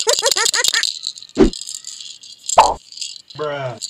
Bruh.